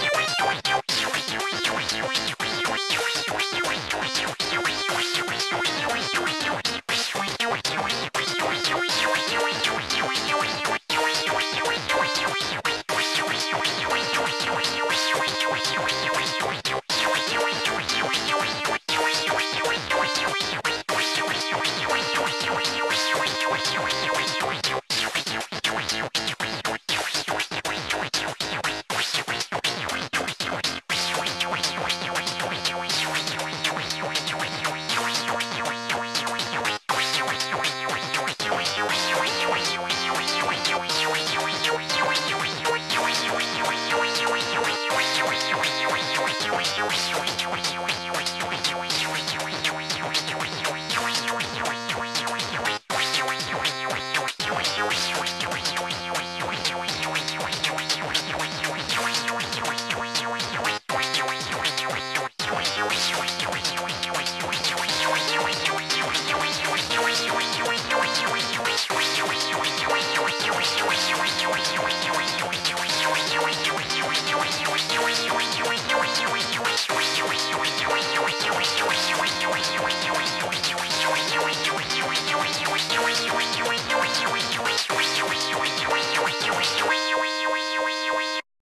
Wee-wee-wee!